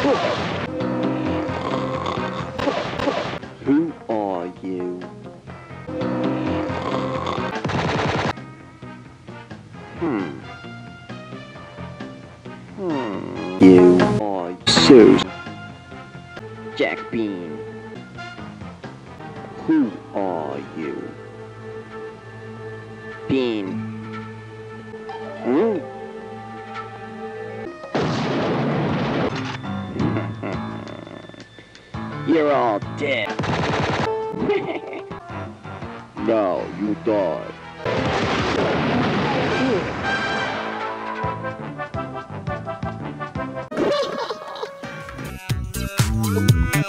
Who are you? Hmm. Hmm. You are Susan. Jack Bean. Who are you? Bean. You're all dead. now you die.